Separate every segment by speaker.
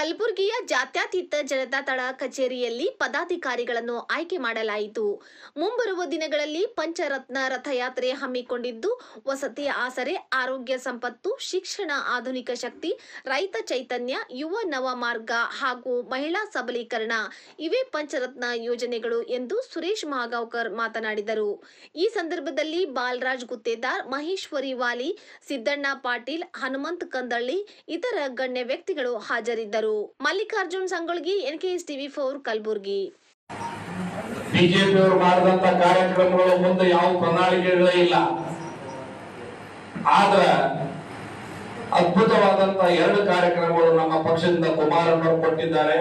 Speaker 1: ಕಲಬುರಗಿಯ ಜಾತ್ಯತೀತ ಜನತಾ ತಳ ಕಚೇರಿಯಲ್ಲಿ ಪದಾಧಿಕಾರಿಗಳನ್ನು ಆಯ್ಕೆ ಮಾಡಲಾಯಿತು. ಮುಂಬರುವ ದಿನಗಳಲ್ಲಿ ಪಂಚರತ್ನ ರಥಯಾತ್ರೆ ಹಮ್ಮಿಕೊಂಡಿದ್ದು, ವಸತಿ ಆಸರೆ, ಆರೋಗ್ಯ ಸಂಪತ್ತು, ಶಿಕ್ಷಣ, ಆಧುನಿಕ ಶಕ್ತಿ, ರೈತ ಚೈತನ್ಯ, ಯುವ ನವ ಮಾರ್ಗ ಹಾಗೂ ಮಹಿಳಾ ಸಬಲೀಕರಣ ಇವೇ ಪಂಚರತ್ನ ಯೋಜನೆಗಳು ಎಂದು ಸುರೇಶ್ ಮಹಾಗಾವ್ಕರ್ ಮಾತನಾಡಿದರು. ಈ ಸಂದರ್ಭದಲ್ಲಿ ಬಾಲರಾಜ್ ಗುತ್ತೇದಾರ್, ಮಹೇಶ್ವರಿ ವಾಲಿ, ಸಿದ್ದಣ್ಣ ಪಾಟೀಲ್, ಹನುಮಂತ್ ಕಂದಳ್ಳಿ, ಇತರ ಗಣ್ಯ ವ್ಯಕ್ತಿಗಳು ಹಾಜರಿದ್ದರು. Mallikarjun Sangolgi, NKS TV four Kalaburagi.
Speaker 2: ಬಿಜೆಪಿಯವರು ಮಾಡಿದಂತ ಕಾರ್ಯಕ್ರಮಗಳು ಮುಂದೆ ಯಾವ ಪ್ರಣಾಳಿಕೆಗಳೇ ಇಲ್ಲ. ಆದ್ರ ಅದ್ಭುತವಾದಂತ ಎರಡು ಕಾರ್ಯಕ್ರಮಗಳು ನಮ್ಮ ಪಕ್ಷದಿಂದ ಕುಮಾರಣ್ಣವರು ಕೊಟ್ಟಿದ್ದಾರೆ.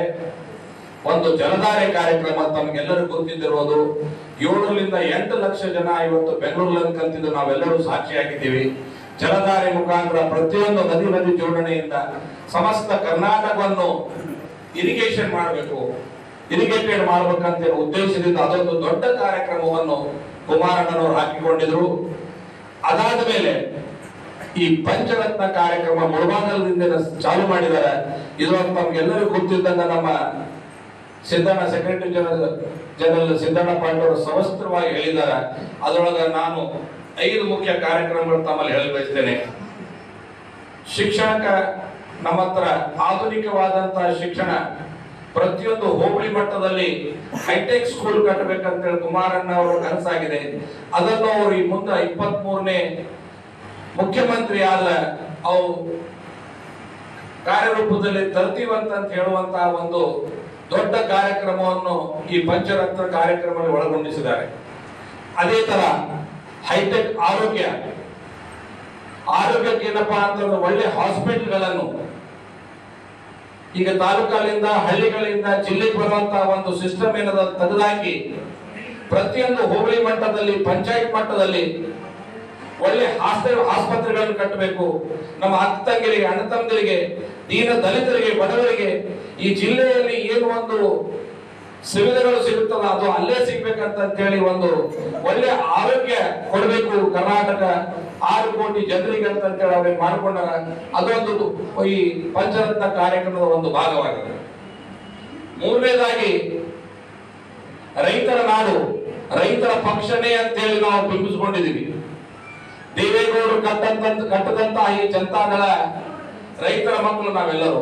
Speaker 2: ಒಂದು ಜಲಧಾರೆ ಕಾರ್ಯಕ್ರಮ ತಮಗೆಲ್ಲರೂ ಗೊತ್ತಿದ್ದಿರುವುದು ಏಳರಿಂದ ಎಂಟು ಲಕ್ಷ ಜನ ಇವತ್ತು ಬೆಂಗಳೂರಲ್ಲಿ ಕಲ್ತಿದ್ದು ನಾವೆಲ್ಲರೂ ಸಾಕ್ಷಿಯಾಗಿದ್ದೀವಿ. ಜಲಧಾರೆ ಮುಖಾಂತರ ಪ್ರತಿಯೊಂದು ನದಿ ನದಿ ಜೋಡಣೆಯಿಂದ ಸಮಸ್ತ ಕರ್ನಾಟಕವನ್ನು ಇರಿಗೇಷನ್ ಮಾಡಬೇಕು ಇರಿಗೇಟೆಡ್ ಮಾಡಬೇಕಂತ ಉದ್ದೇಶದಿಂದ ಅದೊಂದು ದೊಡ್ಡ ಕಾರ್ಯಕ್ರಮವನ್ನು ಕುಮಾರಣ್ಣನವರು ಹಾಕಿಕೊಂಡಿದ್ರು. ಅದಾದ ಮೇಲೆ ಈ ಪಂಚರತ್ನ ಕಾರ್ಯಕ್ರಮ ಮುಳಬಾಗಲದಿಂದ ಚಾಲು ಮಾಡಿದ್ದಾರೆ. ಇದು ತಮ್ಗೆಲ್ಲರಿಗೂ ಗೊತ್ತಿದ್ದಂಗ ನಮ್ಮ Siddanna secretary general general Siddanna ಅವರು ಸವಸ್ತ್ರವಾಗಿ ಹೇಳಿದ್ದಾರೆ. ಅದರೊಳಗೆ ನಾನು ಐದು ಮುಖ್ಯ ಕಾರ್ಯಕ್ರಮಗಳು ತಮ್ಮಲ್ಲಿ ಹೇಳಲು ಬಯಸ್ತೇನೆ. ಶಿಕ್ಷಣಕ್ಕ ನಮ್ಮ ಹತ್ರ ಆಧುನಿಕವಾದಂತಹ ಶಿಕ್ಷಣ ಪ್ರತಿಯೊಂದು ಹೋಬಳಿ ಮಟ್ಟದಲ್ಲಿ ಹೈಟೆಕ್ ಸ್ಕೂಲ್ ಕಟ್ಟಬೇಕಂತ ಹೇಳಿ ಕುಮಾರಣ್ಣ ಅವರ ಕನಸಾಗಿದೆ. ಅದನ್ನು ಅವರು ಈ ಮುಂದೆ ಇಪ್ಪತ್ತ್ ಮೂರನೇ ಮುಖ್ಯಮಂತ್ರಿ ಆದ ಅವು ಕಾರ್ಯರೂಪದಲ್ಲಿ ತರ್ತೀವಂತ ಹೇಳುವಂತಹ ಒಂದು ದೊಡ್ಡ ಕಾರ್ಯಕ್ರಮವನ್ನು ಈ ಪಂಚರತ್ನ ಕಾರ್ಯಕ್ರಮದಲ್ಲಿ ಒಳಗೊಂಡಿಸಿದ್ದಾರೆ. ಅದೇ ತರ ಹೈಟೆಕ್ ಆರೋಗ್ಯ. ಆರೋಗ್ಯಕ್ಕೆ ಏನಪ್ಪಾ ಅಂತಂದ್ರೆ ಒಳ್ಳೆ ಹಾಸ್ಪಿಟಲ್ಗಳನ್ನು. ಈಗ ತಾಲೂಕಲ್ಲಿಂದ, ಹಳ್ಳಿಗಳಿಂದ, ಜಿಲ್ಲೆಗೆ ಬರುವಂತಹ ಒಂದು ಸಿಸ್ಟಮ್ ಏನದ ತೆಗೆದಾಕಿ, ಪ್ರತಿಯೊಂದು ಹೋಬಳಿ ಮಟ್ಟದಲ್ಲಿ, ಪಂಚಾಯತ್ ಮಟ್ಟದಲ್ಲಿ ಒಳ್ಳೆ ಹಾಸ್ಪಿ ಆಸ್ಪತ್ರೆಗಳನ್ನು ಕಟ್ಟಬೇಕು. ನಮ್ಮ ಅಕ್ಕ ತಂಗಿರಿಗೆ, ಅಣ್ಣ ದೀನ ದಲಿತರಿಗೆ, ಬಡವರಿಗೆ ಈ ಜಿಲ್ಲೆಯಲ್ಲಿ ಏನು ಒಂದು ಸುವಿಧೆಗಳು ಸಿಗುತ್ತದ ಅದು ಅಲ್ಲೇ ಸಿಗ್ಬೇಕಂತ ಹೇಳಿ ಒಂದು ಒಳ್ಳೆ ಆರೋಗ್ಯ ಕೊಡಬೇಕು ಕರ್ನಾಟಕ. ಆರು ಕೋಟಿ ಜನರಿಗೆ ಅಂತ ಹೇಳಿ ಅವ್ರಿಗೆ ಮಾಡಿಕೊಂಡಾಗ ಅದೊಂದು ಈ ಪಂಚರತ್ನ ಕಾರ್ಯಕ್ರಮದ ಒಂದು ಭಾಗವಾಗಿದೆ. ಮೂರನೇದಾಗಿ, ರೈತರ ನಾಡು, ರೈತರ ಪಕ್ಷನೇ ಅಂತ ಹೇಳಿ ನಾವು ಬಿಂಬಿಸಿಕೊಂಡಿದ್ದೀವಿ. ದೇವೇಗೌಡರು ಕಟ್ಟಂತ ಕಟ್ಟದಂತ ಈ ಜನತಾದಳ ರೈತರ ಮಕ್ಕಳು ನಾವೆಲ್ಲರೂ.